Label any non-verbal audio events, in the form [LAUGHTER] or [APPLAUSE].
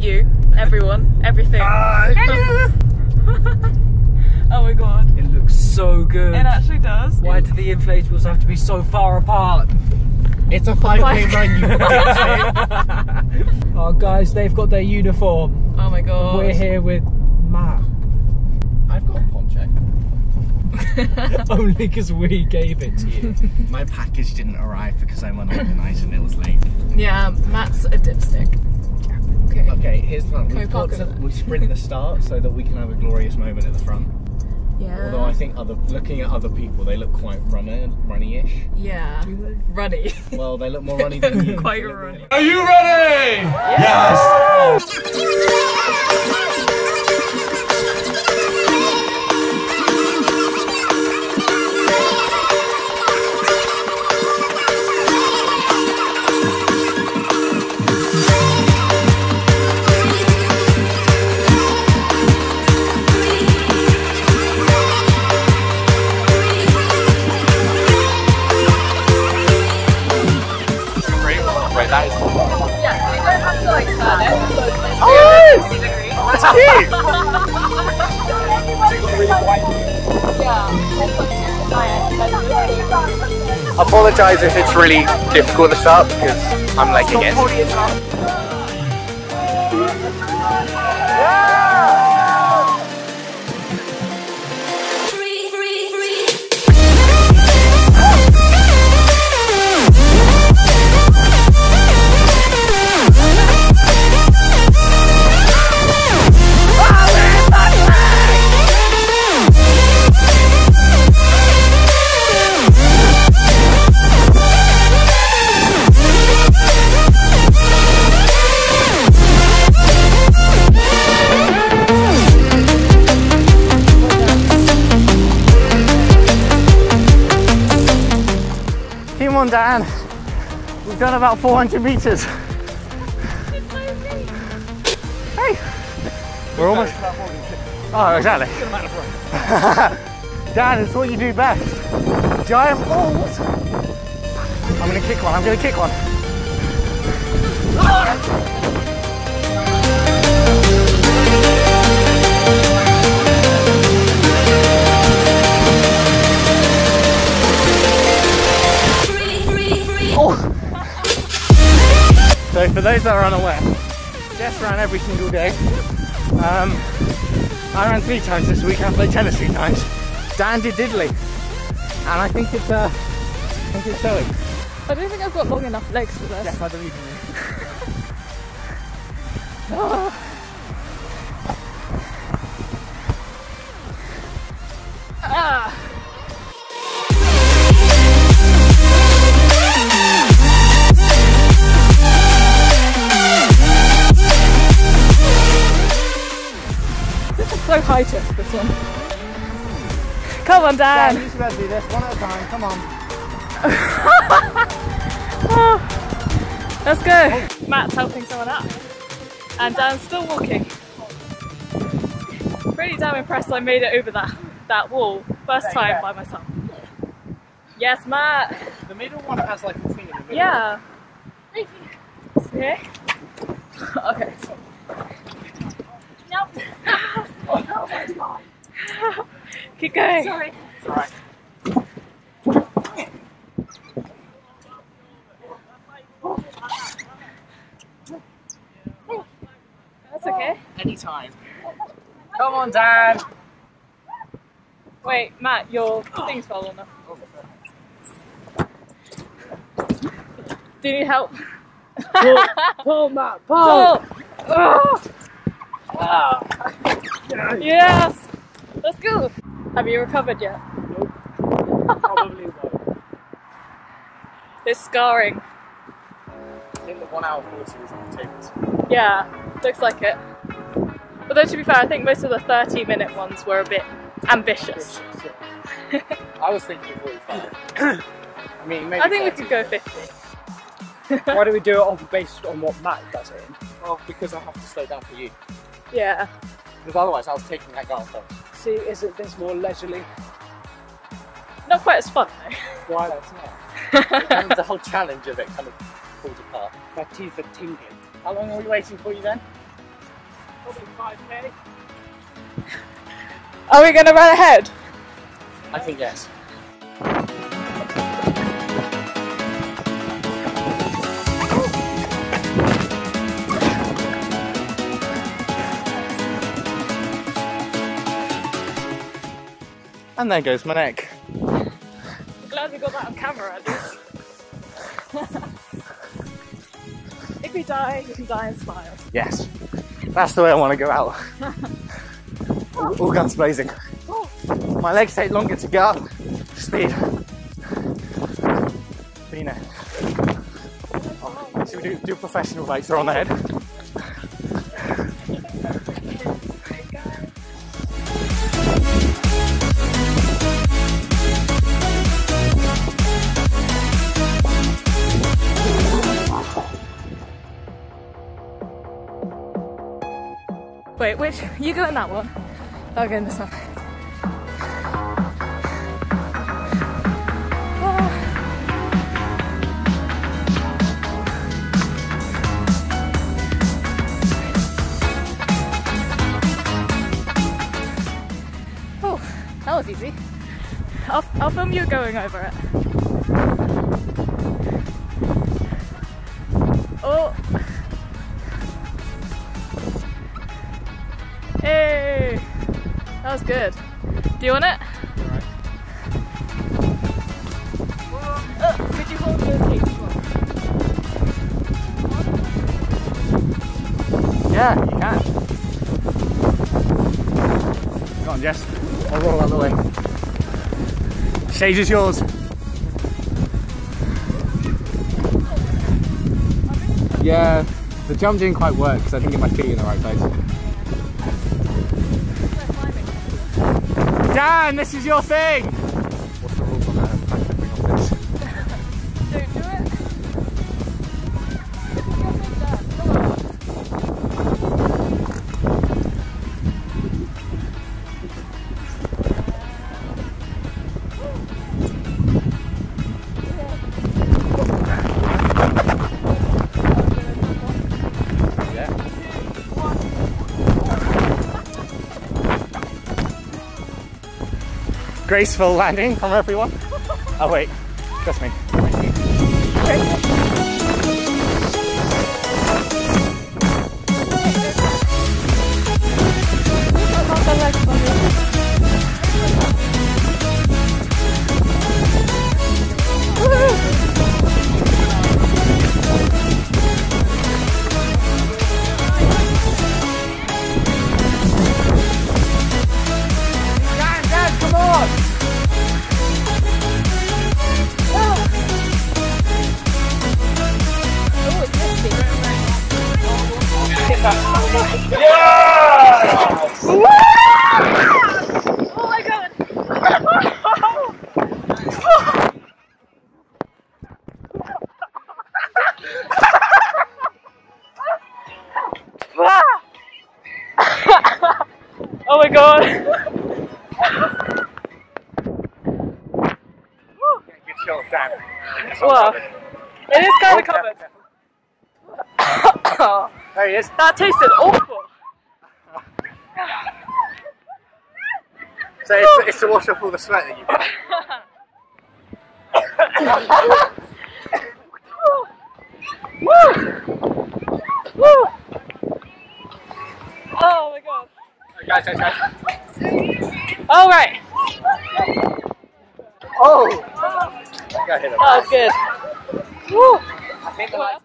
you, everyone, everything. [LAUGHS] oh my god. It looks so good. It actually does. Why do the inflatables have to be so far apart? It's a 5k run, you idiot. Oh, guys, they've got their uniform. Oh my god. We're here with Matt. I've got a poncho. [LAUGHS] Only because we gave it to you. My package didn't arrive because I'm unorganised and it was late. Yeah, Matt's a dipstick. Okay. Okay, here's the plan. Can we We've park got to, over there? we sprint the start so that we can have a glorious moment at the front. Yeah. Although I think other looking at other people, they look quite runner, runny-ish. Yeah. Runny. Well, they look more runny than [LAUGHS] you. Quite runny. Are you ready? Yes. Wait, [LAUGHS] degrees. That's cute! yeah. Apologise if it's really difficult to start because I'm legging it. Free, on, Dan. We've done about 400 meters. Hey, we're almost. Oh, exactly. [LAUGHS] Dan, it's what you do best. Giant balls. I'm gonna kick one. I'm gonna kick one. Free, those that are unaware, Jess ran every single day. Um, I ran three times this week. I played tennis three times. Dan did diddly, and I think it's uh, I think it's showing. I don't think I've got long enough legs for this. Yes, I believe in you. [LAUGHS] Ah. This is so high test, this one. Come on, Dan, Dan. you should be do this one at a time. Come on. [LAUGHS] Oh, Let's go. Matt's helping someone up. And Dan's still walking. Pretty damn impressed I made it over that, that wall. First time by myself. Yes, Matt. The middle one has like a thing in the middle. Yeah. [LAUGHS] Okay. okay. Nope. Keep going. Sorry. Alright. That's okay. Anytime. Come on, Dan. Wait, Matt, your thing's fallen off. Do you need help? Pull, [LAUGHS] Matt, pull! Oh! Oh! Yes! Let's go! Have you recovered yet? No. Probably [LAUGHS] won't. It's scarring. I think the one hour 40 is on the tables. Yeah, looks like it. Although to be fair, I think most of the 30 minute ones were a bit ambitious. [LAUGHS] I was thinking 45. [COUGHS] I mean, maybe I think we could go 50. [LAUGHS] Why do we do it off based on what Matt does it in? Well, because I have to slow down for you. Yeah. Because otherwise I was taking that goal first. See, isn't this more leisurely? Not quite as fun though. Why that's not? and the [LAUGHS] whole challenge of it kind of falls apart. My teeth are tingling. How long are we waiting for you then? Probably 5k. Are we gonna run ahead? I think yes. And there goes my neck. Glad we got that on camera at least. [LAUGHS] if we die, we can die in style. Yes, that's the way I want to go out. all, [LAUGHS] all guns blazing. My legs take longer to get up. Speed. But you know. Oh, should we do, do professional throw on the head? Wait, which? You go in that one. I'll go in this one. Oh, oh that was easy. I'll, I'll film you going over it. That was good. Do you want it? Uh, could you hold the tape as well? Yeah, you can. Go on, Jess. I'll roll out the way. Stage is yours. Yeah, the jump didn't quite work because I didn't get my feet in the right place. Dan, this is your thing! Graceful landing from everyone. Oh wait, trust me. Dan, my god! Good shot, Dan. Well, it is kind of covered. There he is. [COUGHS] that tasted awful. So it's, it's to wash off all the sweat that you've [LAUGHS] got. [COUGHS] [LAUGHS] Guys, guys, guys. All right. Oh! Go hit him. That was good. Woo!